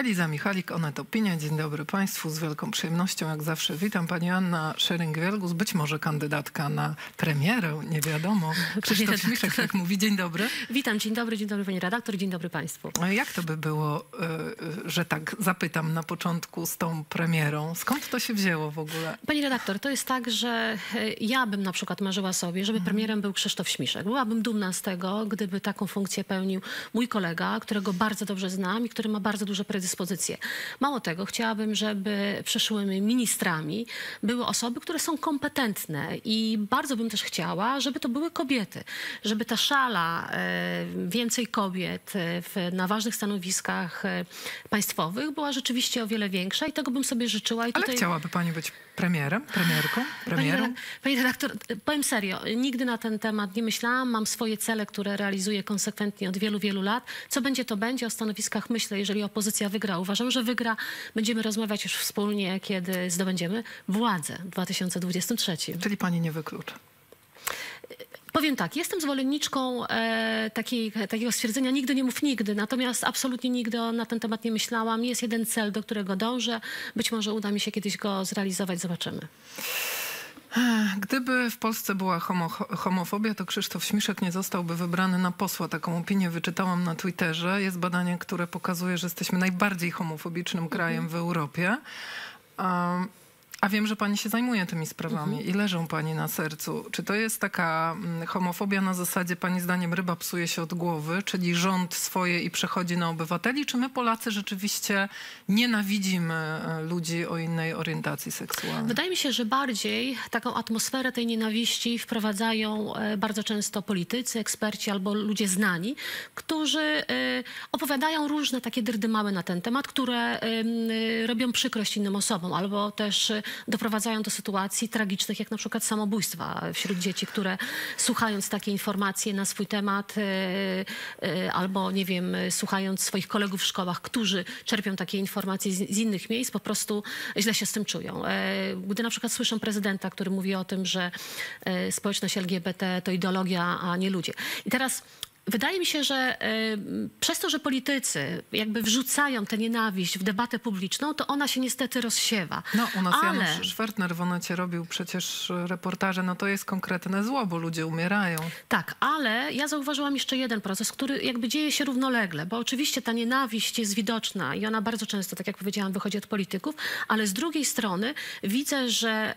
Eliza Michalik, Onet Opinia. Dzień dobry Państwu. Z wielką przyjemnością, jak zawsze, witam Pani Anna Schering-Wielgus, być może kandydatka na premierę, nie wiadomo. Krzysztof. Śmiszek tak mówi. Dzień dobry. Witam, dzień dobry, dzień dobry pani redaktor, dzień dobry państwu. A Jak to by było, e, że tak zapytam na początku z tą premierą? Skąd to się wzięło w ogóle? Pani redaktor, to jest tak, że e, ja bym na przykład marzyła sobie, żeby premierem był Krzysztof Śmiszek. Byłabym dumna z tego, gdyby taką funkcję pełnił mój kolega, którego bardzo dobrze znam i który ma bardzo duże predyspozycje. Mało tego, chciałabym, żeby przyszłymi ministrami były osoby, które są kompetentne i bardzo bym też chciała, żeby to były kobiety, żeby ta szala e, więcej kobiet e, w, na ważnych stanowiskach e, państwowych była rzeczywiście o wiele większa i tego bym sobie życzyła. I Ale tutaj... chciałaby Pani być premierem, premierką, redak- pani redaktor, powiem serio, nigdy na ten temat nie myślałam. Mam swoje cele, które realizuję konsekwentnie od wielu, wielu lat. Co będzie, to będzie. O stanowiskach myślę, jeżeli opozycja wygra. Uważam, że wygra. Będziemy rozmawiać już wspólnie, kiedy zdobędziemy władzę w 2023. Czyli Pani nie wyklucza. Powiem tak, jestem zwolenniczką e, takiej, takiego stwierdzenia nigdy nie mów nigdy, natomiast absolutnie nigdy na ten temat nie myślałam. Jest jeden cel, do którego dążę. Być może uda mi się kiedyś go zrealizować, zobaczymy. Gdyby w Polsce była homo, homofobia, to Krzysztof Śmiszek nie zostałby wybrany na posła. Taką opinię wyczytałam na Twitterze. Jest badanie, które pokazuje, że jesteśmy najbardziej homofobicznym krajem w Europie. Um, a wiem, że pani się zajmuje tymi sprawami i leżą pani na sercu. Czy to jest taka mm, homofobia na zasadzie, pani zdaniem, ryba psuje się od głowy, czyli rząd swoje i przechodzi na obywateli? Czy my, Polacy, rzeczywiście nienawidzimy e, ludzi o innej orientacji seksualnej? Wydaje mi się, że bardziej taką atmosferę tej nienawiści wprowadzają e, bardzo często politycy, eksperci albo ludzie znani, którzy e, opowiadają różne takie dyrdymały na ten temat, które robią przykrość innym osobom albo też doprowadzają do sytuacji tragicznych, jak na przykład samobójstwa wśród dzieci, które słuchając takie informacje na swój temat e, e, albo, nie wiem, słuchając swoich kolegów w szkołach, którzy czerpią takie informacje z, innych miejsc, po prostu źle się z tym czują. E, Gdy na przykład słyszą prezydenta, który mówi o tym, że społeczność LGBT to ideologia, a nie ludzie. I teraz Wydaje mi się, że e, przez to, że politycy jakby wrzucają tę nienawiść w debatę publiczną, to ona się niestety rozsiewa. No, u nas Ale- Janusz Szwertner w Onecie robił przecież reportaże, no to jest konkretne zło, bo ludzie umierają. Tak, ale ja zauważyłam jeszcze jeden proces, który jakby dzieje się równolegle, bo oczywiście ta nienawiść jest widoczna i ona bardzo często, tak jak powiedziałam, wychodzi od polityków, ale z drugiej strony widzę, że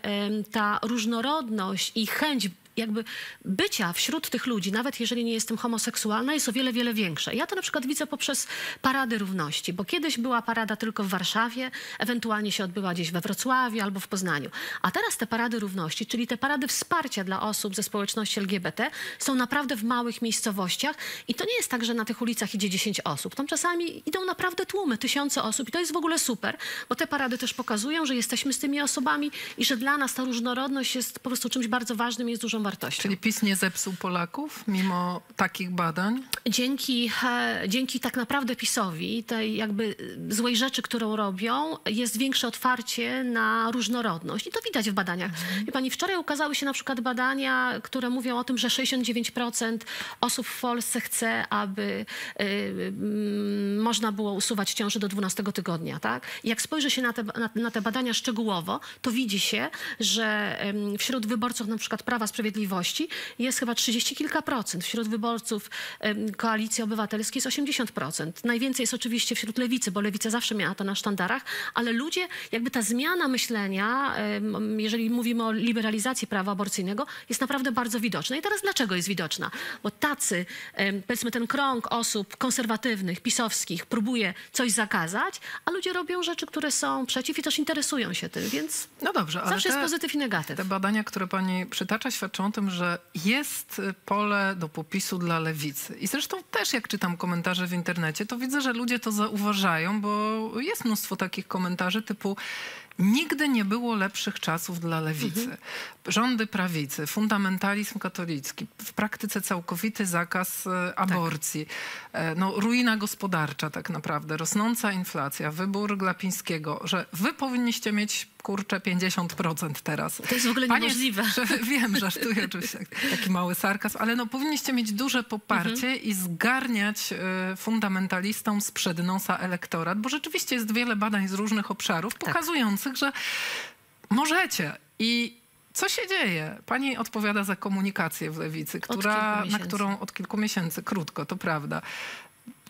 ta różnorodność i chęć jakby bycia wśród tych ludzi, nawet jeżeli nie jestem homoseksualna, jest o wiele, wiele większa. Ja to na przykład widzę poprzez parady równości, bo kiedyś była parada tylko w Warszawie, ewentualnie się odbyła gdzieś we Wrocławiu albo w Poznaniu. A teraz te parady równości, czyli te parady wsparcia dla osób ze społeczności LGBT są naprawdę w małych miejscowościach i to nie jest tak, że na tych ulicach idzie 10 osób. Tam czasami idą naprawdę tłumy, tysiące osób i to jest w ogóle super, bo te parady też pokazują, że jesteśmy z tymi osobami i że dla nas ta różnorodność jest po prostu czymś bardzo ważnym jest dużą wartością. Czyli PiS nie zepsuł Polaków mimo takich badań? Dzięki, dzięki tak naprawdę PiSowi, tej jakby złej rzeczy, którą robią, jest większe otwarcie na różnorodność. I to widać w badaniach. Wie pani, wczoraj ukazały się na przykład badania, które mówią o tym, że 69% osób w Polsce chce, aby e, mm, można było usuwać ciąży do 12 tygodnia. Tak? Jak spojrzy się na te, na, na te badania szczegółowo, to widzi się, że em, wśród wyborców na przykład Prawa Sprawiedliwości jest chyba 30 kilka procent. Wśród wyborców Koalicji Obywatelskiej jest 80%. Najwięcej jest oczywiście wśród Lewicy, bo Lewica zawsze miała to na sztandarach, ale ludzie, jakby ta zmiana myślenia, jeżeli mówimy o liberalizacji prawa aborcyjnego, jest naprawdę bardzo widoczna. I teraz dlaczego jest widoczna? Bo tacy, powiedzmy ten krąg osób konserwatywnych, pisowskich próbuje coś zakazać, a ludzie robią rzeczy, które są przeciw i też interesują się tym, więc No dobrze, zawsze te, jest pozytyw i negatyw. te badania, które pani przytacza, świadczą o tym, że jest pole do popisu dla lewicy. I zresztą też jak czytam komentarze w internecie, to widzę, że ludzie to zauważają, bo jest mnóstwo takich komentarzy typu Nigdy nie było lepszych czasów dla lewicy. Rządy prawicy, fundamentalizm katolicki, w praktyce całkowity zakaz e, aborcji, e, no, ruina gospodarcza tak naprawdę, rosnąca inflacja, wybór Glapińskiego, że wy powinniście mieć kurczę 50% teraz. To jest w ogóle Panie- niemożliwe. że- Wiem, żartuję oczywiście. Taki mały sarkazm, ale no powinniście mieć duże poparcie Mhm. i zgarniać e, fundamentalistom sprzed nosa elektorat, bo rzeczywiście jest wiele badań z różnych obszarów Tak. pokazujących, że możecie i co się dzieje? Pani odpowiada za komunikację w lewicy, która, na którą od kilku miesięcy, krótko, to prawda.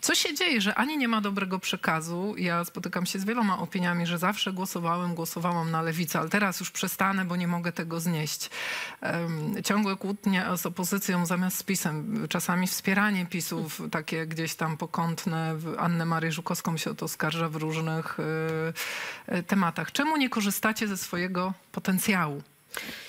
Co się dzieje, że ani nie ma dobrego przekazu? Ja spotykam się z wieloma opiniami, że zawsze głosowałem, głosowałam na lewicę, ale teraz już przestanę, bo nie mogę tego znieść. Em, ciągłe kłótnie z opozycją zamiast z PiSem, czasami wspieranie PiSów, takie gdzieś tam pokątne. Annę Marię Żukowską się o to skarża w różnych y, y, tematach. Czemu nie korzystacie ze swojego potencjału?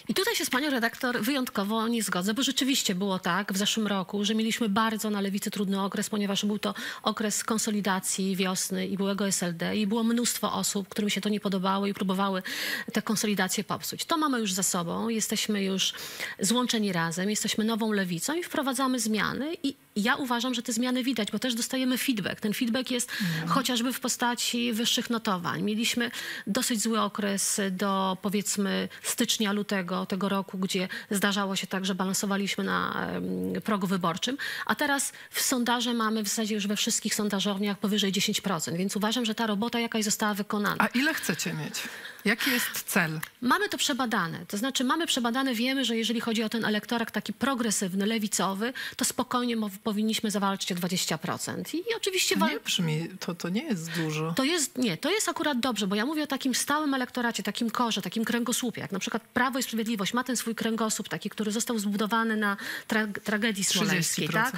I tutaj się z panią redaktor wyjątkowo nie zgodzę, bo rzeczywiście było tak w zeszłym roku, że mieliśmy bardzo na lewicy trudny okres, ponieważ był to okres konsolidacji wiosny i byłego SLD i było mnóstwo osób, którym się to nie podobało i próbowały tę konsolidację popsuć. To mamy już za sobą, jesteśmy już złączeni razem, jesteśmy nową lewicą i wprowadzamy zmiany i ja uważam, że te zmiany widać, bo też dostajemy feedback. Ten feedback jest chociażby w postaci wyższych notowań. Mieliśmy dosyć zły okres do powiedzmy stycznia, lutego tego roku, gdzie zdarzało się tak, że balansowaliśmy na progu wyborczym, a teraz w sondaże mamy w zasadzie już we wszystkich sondażowniach powyżej 10%, więc uważam, że ta robota jakaś została wykonana. A ile chcecie mieć? Jaki jest cel? Mamy to przebadane. To znaczy mamy przebadane, wiemy, że jeżeli chodzi o ten elektorat taki progresywny, lewicowy, to spokojnie powinniśmy zawalczyć o 20%. I, oczywiście... wa- Nie brzmi, to, to nie jest dużo. To jest, nie, to jest akurat dobrze, bo ja mówię o takim stałym elektoracie, takim korze, takim kręgosłupie, jak na przykład Prawo i Sprawiedliwość ma ten swój kręgosłup taki, który został zbudowany na tra- tragedii smoleńskiej, 30%, tak?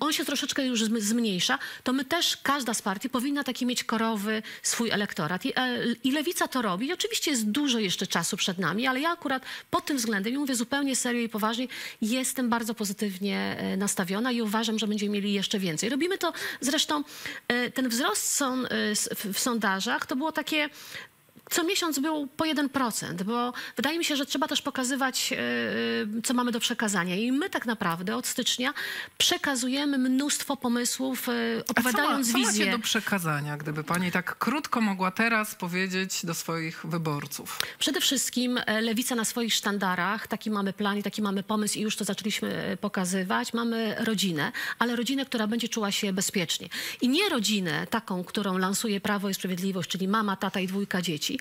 On się troszeczkę już zm- zmniejsza, to my też, każda z partii powinna taki mieć korowy swój elektorat i, e, i Lewica to robi. I oczywiście jest dużo jeszcze czasu przed nami, ale ja akurat pod tym względem, i mówię zupełnie serio i poważnie, jestem bardzo pozytywnie e, nastawiona i uważam, że będziemy mieli jeszcze więcej. Robimy to zresztą, e, ten wzrost e, w sondażach to było takie co miesiąc był po 1%, bo wydaje mi się, że trzeba też pokazywać, e, e, co mamy do przekazania. I my tak naprawdę od stycznia przekazujemy mnóstwo pomysłów, e, A co, ma, opowiadając co wizję. do przekazania, gdyby pani tak krótko mogła teraz powiedzieć do swoich wyborców? Przede wszystkim lewica na swoich sztandarach, taki mamy plan i taki mamy pomysł i już to zaczęliśmy pokazywać. Mamy rodzinę, ale rodzinę, która będzie czuła się bezpiecznie. I nie rodzinę taką, którą lansuje Prawo i Sprawiedliwość, czyli mama, tata i dwójka dzieci,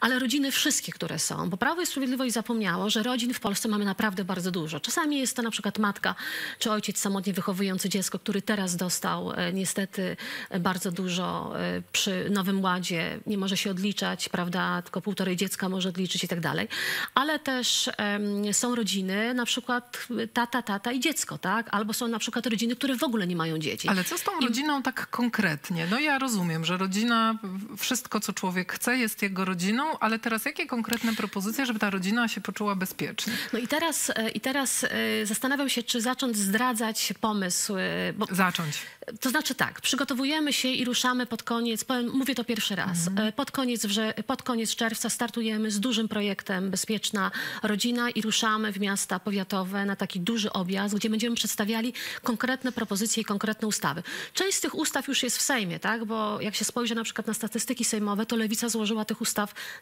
ale rodziny wszystkie, które są. Bo Prawo i Sprawiedliwość zapomniało, że rodzin w Polsce mamy naprawdę bardzo dużo. Czasami jest to na przykład matka czy ojciec samotnie wychowujący dziecko, który teraz dostał e, niestety e, bardzo dużo e, przy Nowym Ładzie, nie może się odliczać, prawda, tylko półtorej dziecka może odliczyć i tak dalej. Ale też em, są rodziny, na przykład tata, tata i dziecko, tak? Albo są na przykład rodziny, które w ogóle nie mają dzieci. Ale co z tą rodziną tak konkretnie? No ja rozumiem, że rodzina, wszystko co człowiek chce jest jego rodziną, ale teraz jakie konkretne propozycje, żeby ta rodzina się poczuła bezpiecznie? No i teraz, e, i teraz e, zastanawiam się, czy zacząć zdradzać pomysł, e, bo Zacząć. To znaczy tak, przygotowujemy się i ruszamy pod koniec, powiem, mówię to pierwszy raz, e, pod, koniec pod koniec czerwca startujemy z dużym projektem Bezpieczna Rodzina i ruszamy w miasta powiatowe na taki duży objazd, gdzie będziemy przedstawiali konkretne propozycje i konkretne ustawy. Część z tych ustaw już jest w Sejmie, tak? bo jak się spojrzy na przykład na statystyki sejmowe, to Lewica złożyła tych ustaw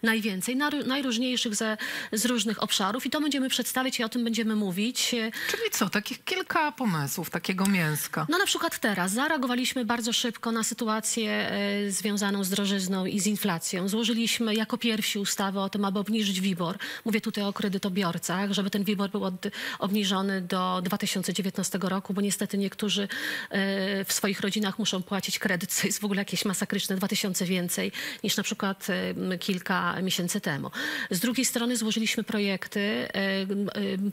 najwięcej, naru- najróżniejszych ze, z różnych obszarów i to będziemy przedstawiać i o tym będziemy mówić. Czyli co, takich kilka pomysłów, takiego mięska. no na przykład teraz zareagowaliśmy bardzo szybko na sytuację e, związaną z drożyzną i z inflacją. Złożyliśmy jako pierwsi ustawę o tym, aby obniżyć WIBOR. Mówię tutaj o kredytobiorcach, żeby ten WIBOR był od, obniżony do 2019 roku, bo niestety niektórzy e, w swoich rodzinach muszą płacić kredyt, co jest w ogóle jakieś masakryczne, 2000 więcej niż na przykład e, kilka miesięcy temu. Z drugiej strony złożyliśmy projekty e, e,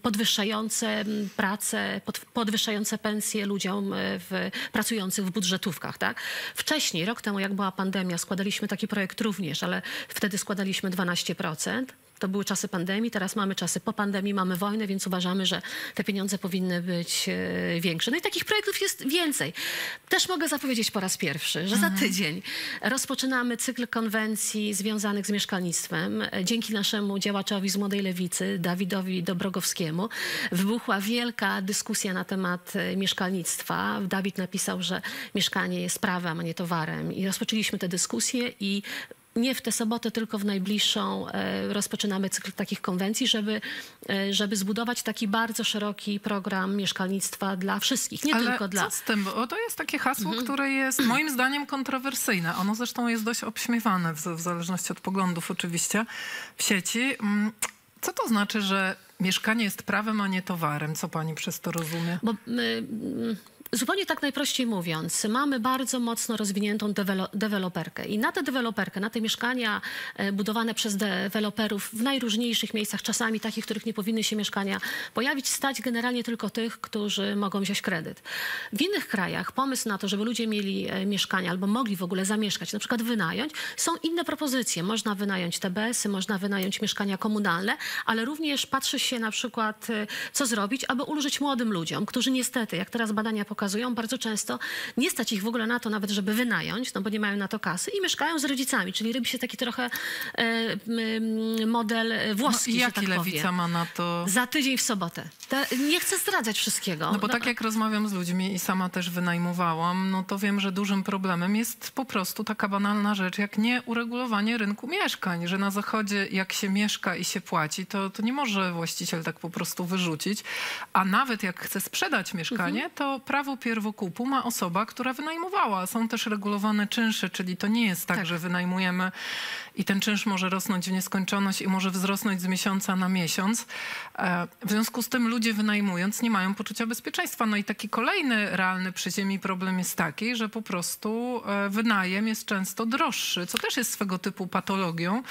podwyższające pracę, pod, podwyższające pensje ludziom e, w, pracujących w budżetówkach. Tak? Wcześniej, rok temu, jak była pandemia, składaliśmy taki projekt również, ale wtedy składaliśmy 12%. To były czasy pandemii, teraz mamy czasy po pandemii, mamy wojnę, więc uważamy, że te pieniądze powinny być e, większe. No i takich projektów jest więcej. Też mogę zapowiedzieć po raz pierwszy, że za tydzień rozpoczynamy cykl konwencji związanych z mieszkalnictwem. E, Dzięki naszemu działaczowi z Młodej Lewicy, Dawidowi Dobrogowskiemu, wybuchła wielka dyskusja na temat e, mieszkalnictwa. Dawid napisał, że mieszkanie jest prawem, a nie towarem i rozpoczęliśmy tę dyskusję i nie w tę sobotę, tylko w najbliższą e, rozpoczynamy cykl takich konwencji, żeby, e, żeby zbudować taki bardzo szeroki program mieszkalnictwa dla wszystkich, nie Ale tylko dla... co z tym? Bo to jest takie hasło, które jest moim zdaniem kontrowersyjne. Ono zresztą jest dość obśmiewane, w, w zależności od poglądów oczywiście, w sieci. Mm, Co to znaczy, że mieszkanie jest prawem, a nie towarem? Co pani przez to rozumie? Bo mm, zupełnie tak najprościej mówiąc, mamy bardzo mocno rozwiniętą dewelo- deweloperkę i na tę deweloperkę, na te mieszkania e, budowane przez deweloperów w najróżniejszych miejscach, czasami takich, w których nie powinny się mieszkania pojawić, stać generalnie tylko tych, którzy mogą wziąć kredyt. W innych krajach pomysł na to, żeby ludzie mieli e, mieszkania albo mogli w ogóle zamieszkać, na przykład wynająć, są inne propozycje. Można wynająć TBS-y, można wynająć mieszkania komunalne, ale również patrzy się na przykład, e, co zrobić, aby ulżyć młodym ludziom, którzy niestety, jak teraz badania pokazują, bardzo często nie stać ich w ogóle na to nawet, żeby wynająć, no bo nie mają na to kasy i mieszkają z rodzicami, czyli robi się taki trochę e, model włoski, No, I jaki tak lewica powiem. ma na to... Za tydzień w sobotę. Te, nie chcę zdradzać wszystkiego. No bo Dobra. tak jak rozmawiam z ludźmi i sama też wynajmowałam, no to wiem, że dużym problemem jest po prostu taka banalna rzecz, jak nieuregulowanie rynku mieszkań, że na zachodzie jak się mieszka i się płaci, to, to nie może właściciel tak po prostu wyrzucić, a nawet jak chce sprzedać mieszkanie, Mhm. to prawo pierwokupu ma osoba, która wynajmowała. Są też regulowane czynsze, czyli to nie jest tak, Tak. że wynajmujemy i ten czynsz może rosnąć w nieskończoność i może wzrosnąć z miesiąca na miesiąc. E, W związku z tym ludzie wynajmując nie mają poczucia bezpieczeństwa. No i taki kolejny realny przy ziemi problem jest taki, że po prostu e, wynajem jest często droższy, co też jest swego typu patologią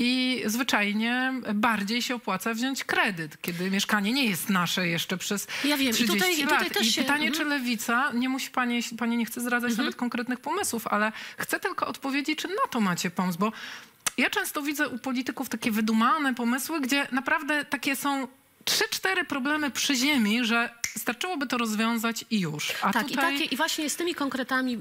i zwyczajnie bardziej się opłaca wziąć kredyt, kiedy mieszkanie nie jest nasze jeszcze przez Ja wiem, i 30 tutaj- i lat. tutaj też I się- pytanie, mhm. czy lewica, nie musi pani, pani nie chce zdradzać nawet konkretnych pomysłów, ale chcę tylko odpowiedzieć, czy na to macie pomysł, bo ja często widzę u polityków takie wydumane pomysły, gdzie naprawdę takie są trzy, cztery problemy przy ziemi, że starczyłoby to rozwiązać i już. A Tak, tutaj... i, takie, i właśnie z tymi, konkretami,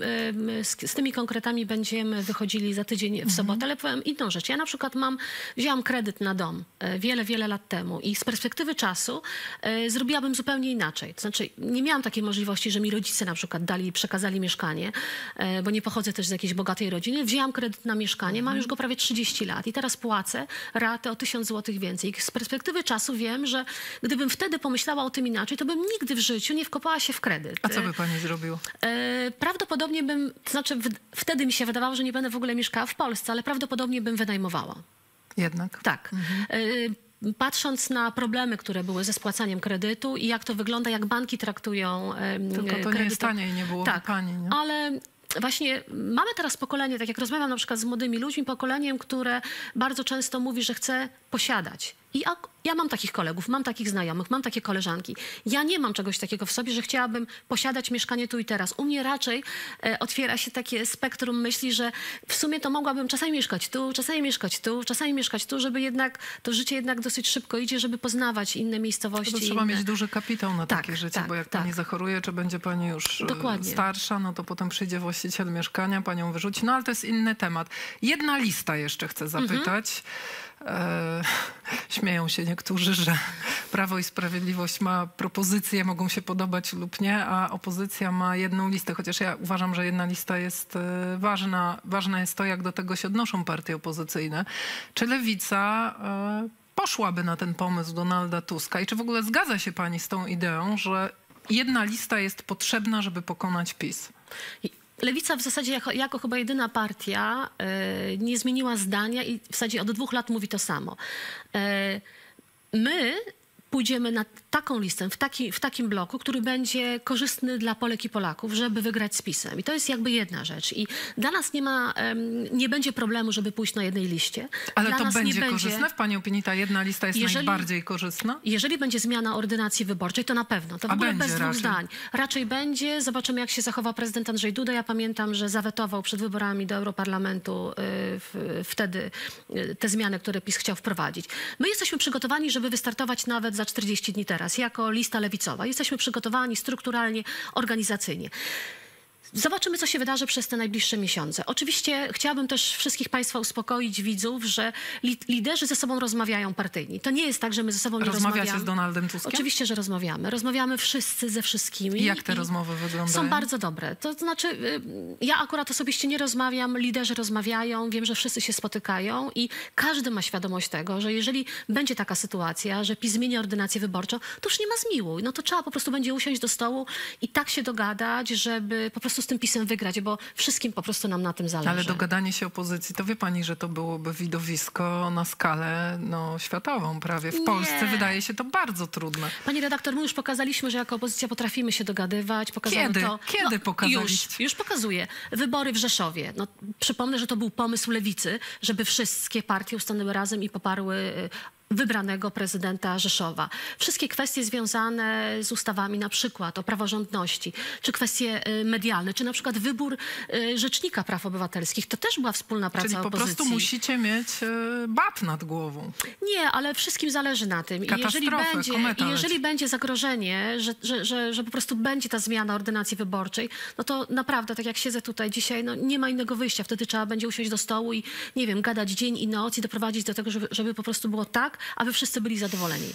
z, z tymi konkretami będziemy wychodzili za tydzień Mhm. w sobotę, ale powiem inną rzecz. Ja na przykład mam, wzięłam kredyt na dom e, wiele, wiele lat temu i z perspektywy czasu e, zrobiłabym zupełnie inaczej. To znaczy nie miałam takiej możliwości, że mi rodzice na przykład dali, przekazali mieszkanie, e, bo nie pochodzę też z jakiejś bogatej rodziny. Wzięłam kredyt na mieszkanie, mam już go prawie 30 lat i teraz płacę ratę o 1000 zł więcej. I z perspektywy czasu wiem, że gdybym wtedy pomyślała o tym inaczej, to bym nigdy w życiu nie wkopała się w kredyt. A co by pani zrobiła? E, prawdopodobnie bym, to znaczy wtedy mi się wydawało, że nie będę w ogóle mieszkała w Polsce, ale prawdopodobnie bym wynajmowała. Jednak. Tak. E, patrząc na problemy, które były ze spłacaniem kredytu i jak to wygląda, jak banki traktują Tylko to nie jest tanie i nie byłoby Tak, pani, nie? ale właśnie mamy teraz pokolenie, tak jak rozmawiam na przykład z młodymi ludźmi, pokoleniem, które bardzo często mówi, że chce posiadać. I ja, ja mam takich kolegów, mam takich znajomych, mam takie koleżanki. Ja nie mam czegoś takiego w sobie, że chciałabym posiadać mieszkanie tu i teraz. U mnie raczej e, otwiera się takie spektrum myśli, że w sumie to mogłabym czasami mieszkać tu, czasami mieszkać tu, czasami mieszkać tu, żeby jednak to życie jednak dosyć szybko idzie, żeby poznawać inne miejscowości. To trzeba inne... mieć duży kapitał na Tak, takie życie, tak, bo jak tak. pani zachoruje, czy będzie pani już e, Dokładnie. starsza, no to potem przyjdzie właściciel mieszkania, panią wyrzuci. No ale to jest inny temat. Jedna lista jeszcze chcę Mhm. E, śmieją się niektórzy, że Prawo i Sprawiedliwość ma propozycje, mogą się podobać lub nie, a opozycja ma jedną listę. Chociaż ja uważam, że jedna lista jest e, ważna. Ważne jest to, jak do tego się odnoszą partie opozycyjne. Czy lewica e, poszłaby na ten pomysł Donalda Tuska? I czy w ogóle zgadza się pani z tą ideą, że jedna lista jest potrzebna, żeby pokonać PiS? Lewica w zasadzie jako, jako chyba jedyna partia e, nie zmieniła zdania i w zasadzie od dwóch lat mówi to samo. E, my pójdziemy na taką listę, w, taki, w takim bloku, który będzie korzystny dla Polek i Polaków, żeby wygrać z PiSem. I to jest jakby jedna rzecz. I dla nas nie ma, nie będzie problemu, żeby pójść na jednej liście. Ale dla to będzie korzystne? W pani opinii ta jedna lista jest Jeżeli- najbardziej korzystna? jeżeli będzie zmiana ordynacji wyborczej, to na pewno. To w A ogóle będzie bez dwóch raczej. zdań. Raczej będzie. Zobaczymy, jak się zachowa prezydent Andrzej Duda. Ja pamiętam, że zawetował przed wyborami do Europarlamentu y, w, wtedy y, te zmiany, które PiS chciał wprowadzić. My jesteśmy przygotowani, żeby wystartować nawet za 40 dni teraz, jako lista lewicowa. Jesteśmy przygotowani strukturalnie, organizacyjnie. Zobaczymy, co się wydarzy przez te najbliższe miesiące. Oczywiście chciałabym też wszystkich Państwa uspokoić, widzów, że li liderzy ze sobą rozmawiają partyjni. To nie jest tak, że my ze sobą nie Rozmawiacie rozmawiamy. z Donaldem Tuskiem? Oczywiście, że rozmawiamy. Rozmawiamy wszyscy ze wszystkimi. I jak te rozmowy wyglądają? Są bardzo dobre. To znaczy, y, ja akurat osobiście nie rozmawiam, liderzy rozmawiają, wiem, że wszyscy się spotykają i każdy ma świadomość tego, że jeżeli będzie taka sytuacja, że PiS zmieni ordynację wyborczą, to już nie ma zmiłuj. No to trzeba po prostu będzie usiąść do stołu i tak się dogadać, żeby po prostu z tym PiSem wygrać, bo wszystkim po prostu nam na tym zależy. Ale dogadanie się opozycji, to wie pani, że to byłoby widowisko na skalę no, światową prawie. W Nie. Polsce wydaje się to bardzo trudne. Pani redaktor, my już pokazaliśmy, że jako opozycja potrafimy się dogadywać. Kiedy? To, Kiedy pokazaliście? Już, już pokazuję. Wybory w Rzeszowie. No, przypomnę, że to był pomysł lewicy, żeby wszystkie partie ustanęły razem i poparły y, wybranego prezydenta Rzeszowa. Wszystkie kwestie związane z ustawami, na przykład o praworządności, czy kwestie y, medialne, czy na przykład wybór y, Rzecznika Praw Obywatelskich, to też była wspólna praca Czyli po opozycji. prostu musicie mieć e, bat nad głową. Nie, ale wszystkim zależy na tym. I jeżeli będzie, i jeżeli będzie zagrożenie, że, że, że, że po prostu będzie ta zmiana ordynacji wyborczej, no to naprawdę, tak jak siedzę tutaj dzisiaj, no nie ma innego wyjścia. Wtedy trzeba będzie usiąść do stołu i, nie wiem, gadać dzień i noc i doprowadzić do tego, żeby, żeby po prostu było tak, aby wszyscy byli zadowoleni.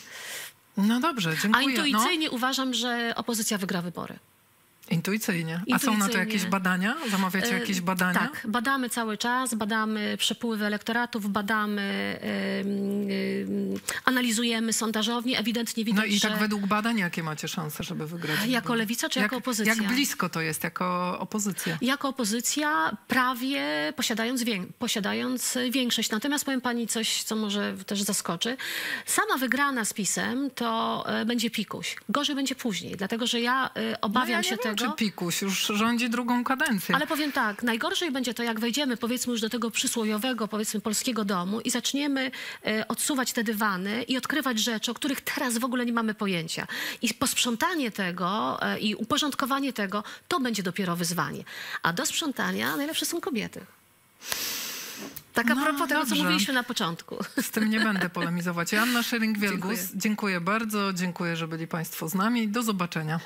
No dobrze, A dziękuję. intuicyjnie uważam, że opozycja wygra wybory. Intuicyjnie. A są na to Intuicyjnie. jakieś badania? Zamawiacie E, jakieś badania? Tak, badamy cały czas, badamy przepływy elektoratów, badamy, em, em, analizujemy sondażownie, ewidentnie widać, No i tak według badań, jakie macie szanse, żeby wygrać? Jako lewica czy jak, jako opozycja? Jak blisko to jest jako opozycja? Jako opozycja prawie posiadając, posiadając większość. Natomiast powiem pani coś, co może też zaskoczy. Sama wygrana z PiSem to e, będzie pikuś. Gorzej będzie później, dlatego że ja e, obawiam no ja się tego. Czy Pikuś już rządzi drugą kadencję. Ale powiem tak, najgorzej będzie to, jak wejdziemy powiedzmy już do tego przysłowiowego, powiedzmy polskiego domu i zaczniemy e, odsuwać te dywany i odkrywać rzeczy, o których teraz w ogóle nie mamy pojęcia. I posprzątanie tego e, i uporządkowanie tego, to będzie dopiero wyzwanie. A do sprzątania najlepsze są kobiety. Tak a No, propos tego, co dobrze. mówiliśmy na początku. Z tym nie będę polemizować. Joanna Szering-Wielgus, Dziękuję. dziękuję bardzo. Dziękuję, że byli Państwo z nami. Do zobaczenia.